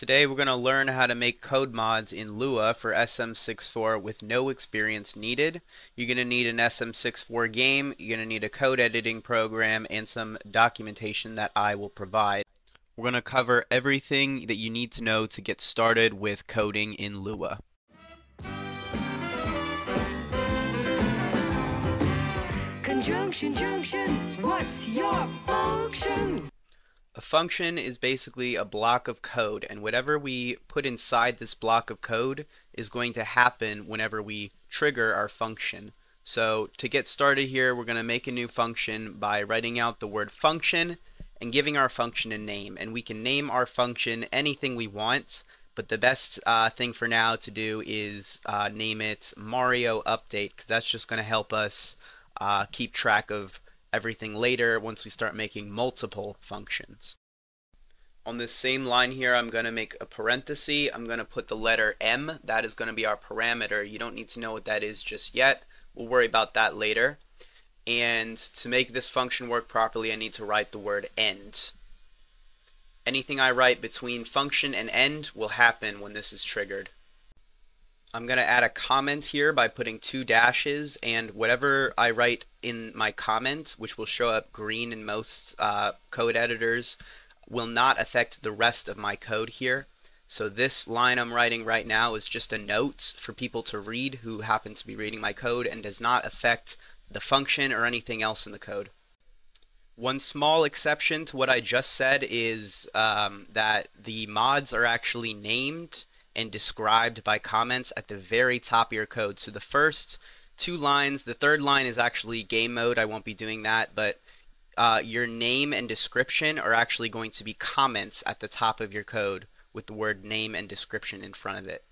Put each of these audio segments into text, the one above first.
Today we're going to learn how to make code mods in Lua for SM64 with no experience needed. You're going to need an SM64 game, you're going to need a code editing program, and some documentation that I will provide. We're going to cover everything that you need to know to get started with coding in Lua. Conjunction, junction, what's your function? A function is basically a block of code, and whatever we put inside this block of code is going to happen whenever we trigger our function. So to get started here, we're going to make a new function by writing out the word function and giving our function a name. And we can name our function anything we want, but the best uh, thing for now to do is uh, name it Mario Update, because that's just going to help us uh, keep track of everything later once we start making multiple functions. On this same line here, I'm going to make a parenthesis. I'm going to put the letter m. That is going to be our parameter. You don't need to know what that is just yet. We'll worry about that later. And to make this function work properly, I need to write the word end. Anything I write between function and end will happen when this is triggered. I'm going to add a comment here by putting two dashes and whatever I write in my comment, which will show up green in most uh, code editors, will not affect the rest of my code here. So this line I'm writing right now is just a note for people to read who happen to be reading my code and does not affect the function or anything else in the code. One small exception to what I just said is um, that the mods are actually named and described by comments at the very top of your code. So the first two lines, the third line is actually game mode. I won't be doing that, but uh, your name and description are actually going to be comments at the top of your code with the word name and description in front of it.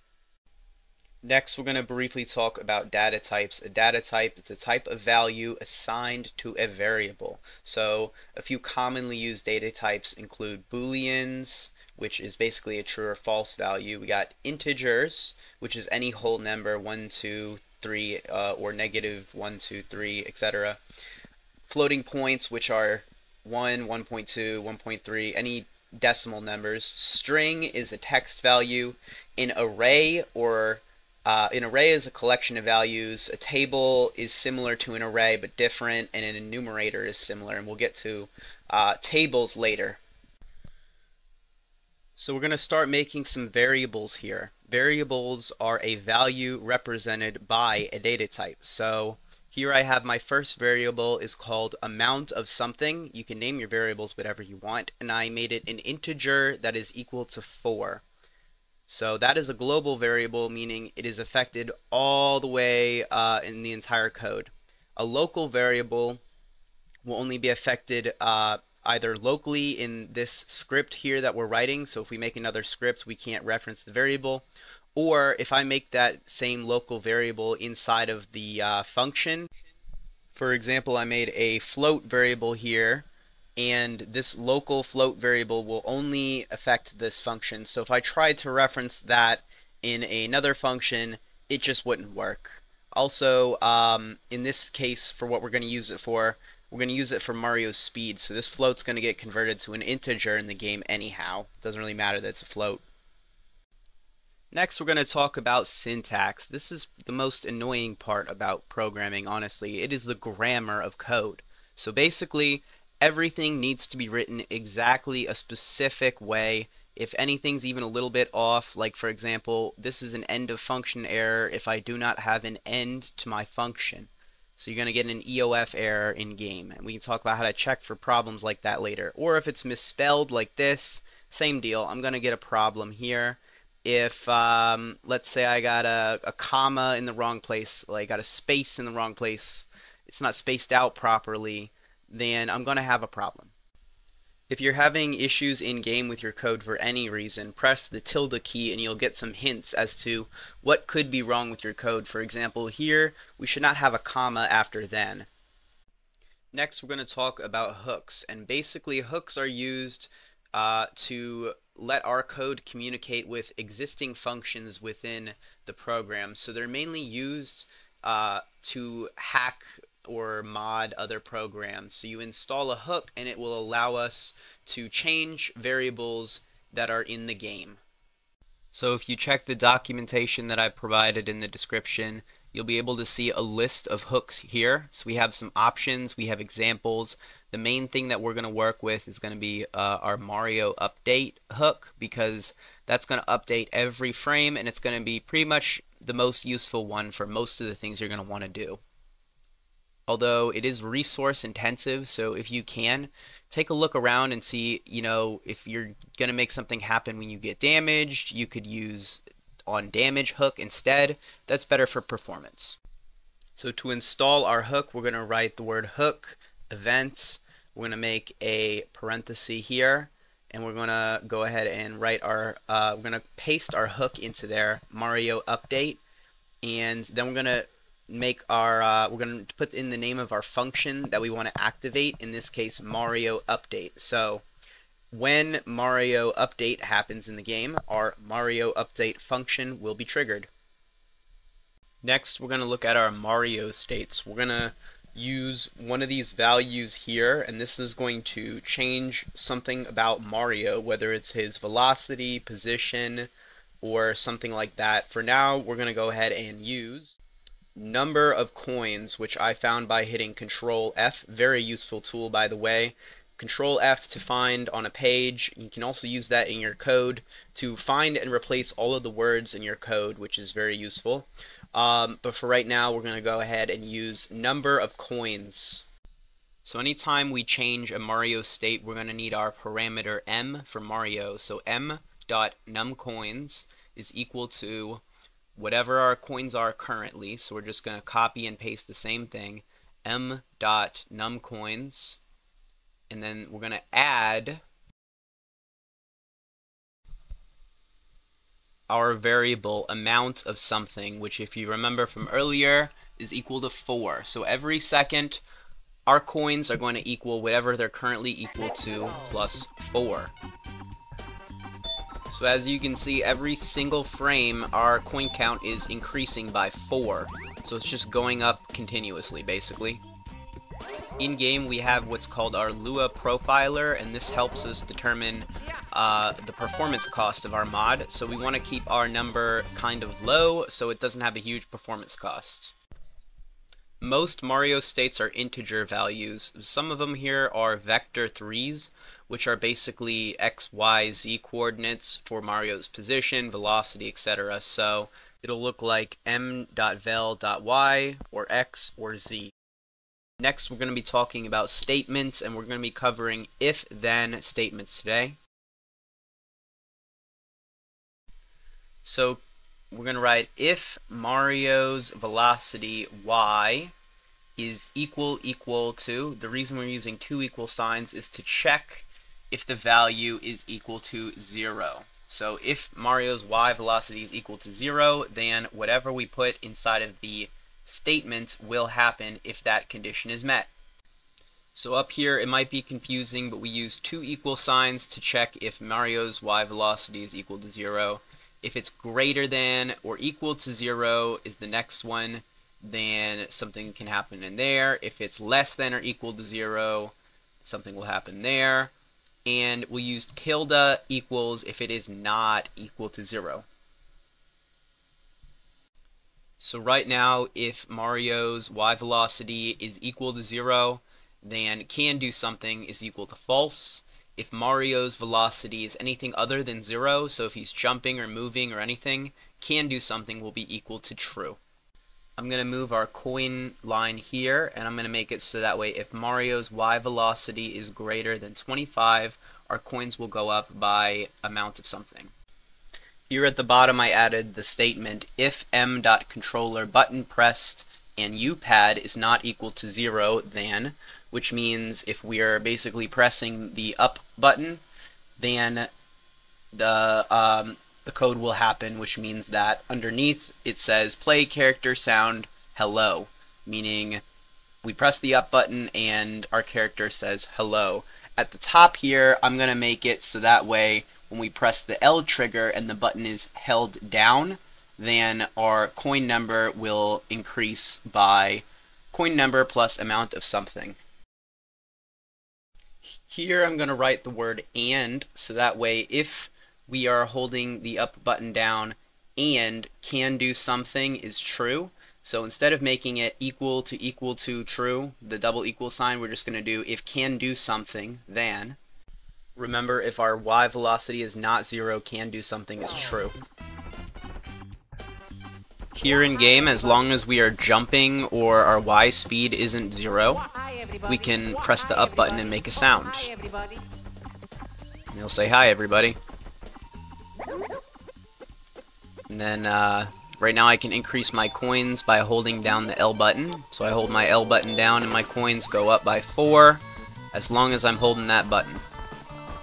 Next, we're going to briefly talk about data types. A data type is a type of value assigned to a variable. So, a few commonly used data types include booleans, which is basically a true or false value. We got integers, which is any whole number, 1, 2, 3, uh, or negative 1, 2, 3, etc. Floating points, which are 1, 1.2, 1.3, any decimal numbers. String is a text value. An array or uh, an array is a collection of values. A table is similar to an array but different, and an enumerator is similar. And we'll get to uh, tables later. So we're going to start making some variables here. Variables are a value represented by a data type. So here I have my first variable is called amount of something. You can name your variables whatever you want. And I made it an integer that is equal to 4. So that is a global variable, meaning it is affected all the way uh, in the entire code. A local variable will only be affected uh, either locally in this script here that we're writing. So if we make another script, we can't reference the variable. Or if I make that same local variable inside of the uh, function, for example, I made a float variable here, and this local float variable will only affect this function. So if I tried to reference that in another function, it just wouldn't work. Also, um, in this case, for what we're going to use it for, we're going to use it for Mario's speed. So this float's going to get converted to an integer in the game anyhow. Doesn't really matter that it's a float. Next, we're going to talk about syntax. This is the most annoying part about programming, honestly. It is the grammar of code. So basically, everything needs to be written exactly a specific way. If anything's even a little bit off, like for example, this is an end of function error if I do not have an end to my function. So you're going to get an EOF error in game. And we can talk about how to check for problems like that later. Or if it's misspelled like this, same deal. I'm going to get a problem here. If, um, let's say I got a, a comma in the wrong place, like got a space in the wrong place, it's not spaced out properly, then I'm going to have a problem. If you're having issues in game with your code for any reason, press the tilde key and you'll get some hints as to what could be wrong with your code. For example, here we should not have a comma after then. Next, we're going to talk about hooks. And basically, hooks are used uh, to let our code communicate with existing functions within the program. So they're mainly used uh, to hack or mod other programs. So you install a hook and it will allow us to change variables that are in the game. So if you check the documentation that I provided in the description, you'll be able to see a list of hooks here. So we have some options, we have examples. The main thing that we're going to work with is going to be uh, our Mario update hook because that's going to update every frame and it's going to be pretty much the most useful one for most of the things you're going to want to do. Although it is resource intensive, so if you can, take a look around and see, you know, if you're going to make something happen when you get damaged, you could use on damage hook instead. That's better for performance. So to install our hook, we're going to write the word hook, events. We're going to make a parenthesis here, and we're going to go ahead and write our, uh, we're going to paste our hook into there, Mario update, and then we're going to make our, uh, we're going to put in the name of our function that we want to activate, in this case, Mario update. So when Mario update happens in the game, our Mario update function will be triggered. Next, we're going to look at our Mario states. We're going to use one of these values here, and this is going to change something about Mario, whether it's his velocity, position, or something like that. For now, we're going to go ahead and use number of coins, which I found by hitting Control F. Very useful tool, by the way. Control F to find on a page. You can also use that in your code to find and replace all of the words in your code, which is very useful. Um, but for right now, we're going to go ahead and use number of coins. So anytime we change a Mario state, we're going to need our parameter m for Mario. So m dot is equal to whatever our coins are currently. So we're just going to copy and paste the same thing. m dot and then we're going to add our variable amount of something, which if you remember from earlier is equal to 4. So every second our coins are going to equal whatever they're currently equal to plus 4. So as you can see, every single frame, our coin count is increasing by 4. So it's just going up continuously, basically. In-game, we have what's called our Lua Profiler, and this helps us determine uh, the performance cost of our mod. So we want to keep our number kind of low, so it doesn't have a huge performance cost. Most Mario states are integer values. Some of them here are vector 3s, which are basically x, y, z coordinates for Mario's position, velocity, etc. So it'll look like m.vel.y or x or z. Next, we're going to be talking about statements, and we're going to be covering if-then statements today. So we're going to write if Mario's velocity y is equal equal to, the reason we're using two equal signs is to check if the value is equal to 0. So if Mario's y velocity is equal to 0, then whatever we put inside of the statement will happen if that condition is met. So up here it might be confusing, but we use two equal signs to check if Mario's y velocity is equal to 0 if it's greater than or equal to 0 is the next one, then something can happen in there. If it's less than or equal to 0, something will happen there. And we'll use tilde equals if it is not equal to 0. So right now, if Mario's y velocity is equal to 0, then can do something is equal to false if Mario's velocity is anything other than zero, so if he's jumping or moving or anything, can do something will be equal to true. I'm going to move our coin line here, and I'm going to make it so that way if Mario's y velocity is greater than 25, our coins will go up by amount of something. Here at the bottom I added the statement if m.controller button pressed and upad is not equal to 0, then, which means if we are basically pressing the up button, then the um, the code will happen, which means that underneath it says play character sound hello, meaning we press the up button and our character says hello. At the top here, I'm going to make it so that way when we press the L trigger and the button is held down, then our coin number will increase by coin number plus amount of something. Here I'm going to write the word and, so that way if we are holding the up button down and can do something is true. So instead of making it equal to equal to true, the double equal sign, we're just going to do if can do something, then. Remember, if our y velocity is not zero, can do something is true. Here in game, as long as we are jumping or our y speed isn't zero, we can press the up button and make a sound. And you'll say hi everybody. And then uh, right now I can increase my coins by holding down the L button. So I hold my L button down and my coins go up by 4 as long as I'm holding that button.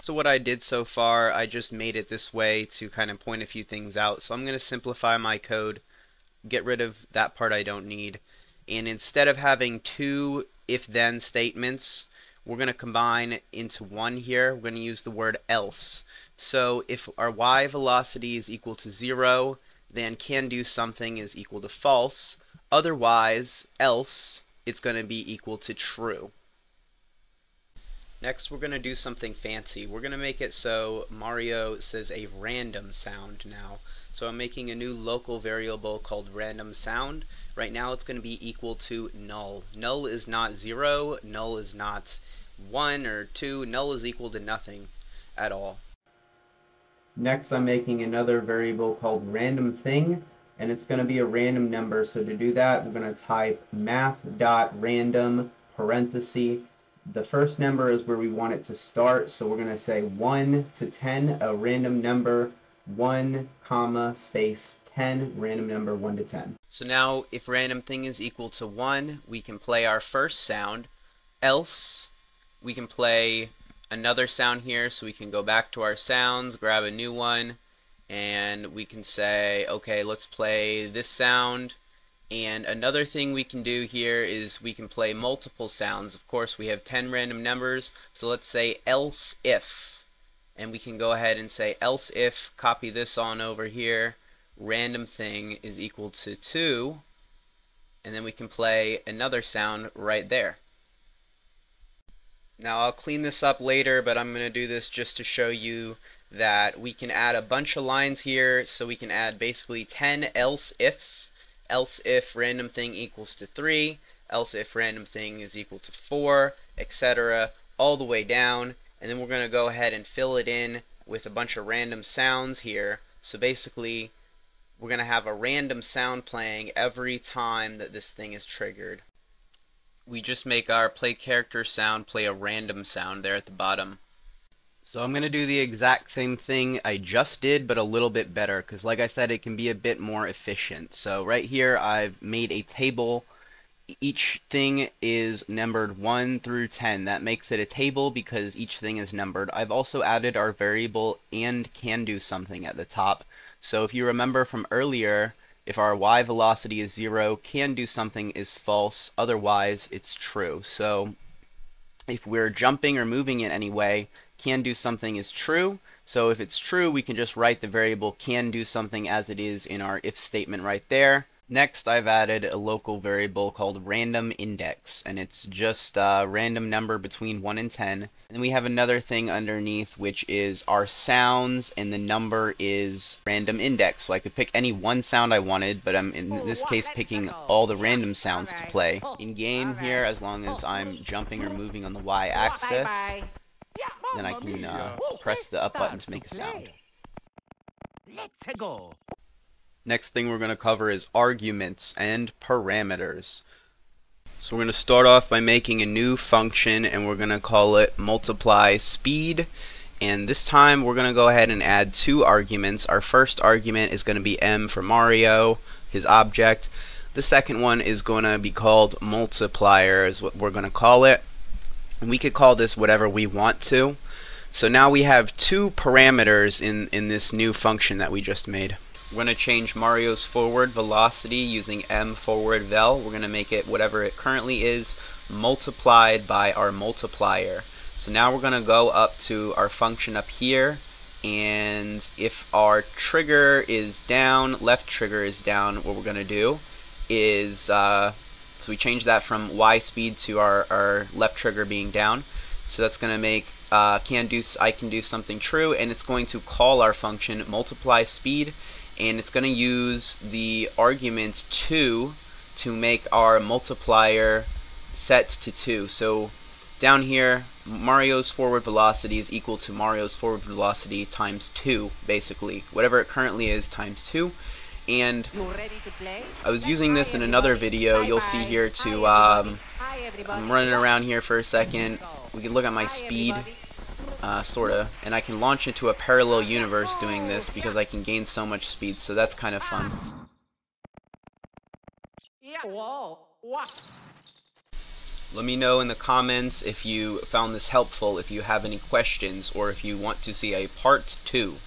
So what I did so far, I just made it this way to kind of point a few things out. So I'm going to simplify my code get rid of that part I don't need. And instead of having two if-then statements, we're going to combine into one here. We're going to use the word else. So if our y velocity is equal to 0, then can do something is equal to false. Otherwise, else, it's going to be equal to true. Next, we're going to do something fancy. We're going to make it so Mario says a random sound now. So I'm making a new local variable called random sound. Right now it's going to be equal to null. Null is not 0, null is not 1 or 2, null is equal to nothing at all. Next I'm making another variable called random thing and it's going to be a random number. So to do that we're going to type math.random parenthesis the first number is where we want it to start, so we're going to say 1 to 10, a random number, 1, comma, space, 10, random number 1 to 10. So now, if random thing is equal to 1, we can play our first sound, else we can play another sound here, so we can go back to our sounds, grab a new one, and we can say, okay, let's play this sound, and another thing we can do here is we can play multiple sounds. Of course, we have 10 random numbers, so let's say else if. And we can go ahead and say else if, copy this on over here, random thing is equal to 2. And then we can play another sound right there. Now I'll clean this up later, but I'm going to do this just to show you that we can add a bunch of lines here. So we can add basically 10 else ifs else if random thing equals to 3, else if random thing is equal to 4, etc. all the way down. And then we're going to go ahead and fill it in with a bunch of random sounds here. So basically, we're going to have a random sound playing every time that this thing is triggered. We just make our play character sound play a random sound there at the bottom. So I'm going to do the exact same thing I just did, but a little bit better, because like I said, it can be a bit more efficient. So right here, I've made a table. Each thing is numbered 1 through 10. That makes it a table because each thing is numbered. I've also added our variable and can do something at the top. So if you remember from earlier, if our y velocity is 0, can do something is false, otherwise it's true. So if we're jumping or moving in any way, can do something is true. So if it's true, we can just write the variable can do something as it is in our if statement right there. Next, I've added a local variable called random index, and it's just a random number between 1 and 10. And we have another thing underneath, which is our sounds, and the number is random index. So I could pick any one sound I wanted, but I'm in this case picking all the random sounds to play. In game here, as long as I'm jumping or moving on the y-axis, then I can uh, press the up button to make a sound. Let's go. Next thing we're going to cover is arguments and parameters. So we're going to start off by making a new function and we're going to call it multiply speed and this time we're going to go ahead and add two arguments. Our first argument is going to be m for Mario, his object. The second one is going to be called multiplier is what we're going to call it. And we could call this whatever we want to. So now we have two parameters in, in this new function that we just made. We're going to change Mario's forward velocity using m forward vel. We're going to make it whatever it currently is multiplied by our multiplier. So now we're going to go up to our function up here and if our trigger is down, left trigger is down, what we're going to do is, uh, so we change that from y speed to our, our left trigger being down. So that's going to make uh, can do I can do something true, and it's going to call our function multiply speed, and it's going to use the argument 2 to make our multiplier set to 2. So down here, Mario's forward velocity is equal to Mario's forward velocity times 2, basically. Whatever it currently is times 2. And I was using this in another video. You'll see here to, um, I'm running around here for a second. We can look at my speed, uh, sorta, and I can launch into a parallel universe doing this because I can gain so much speed, so that's kind of fun. Let me know in the comments if you found this helpful, if you have any questions, or if you want to see a part 2.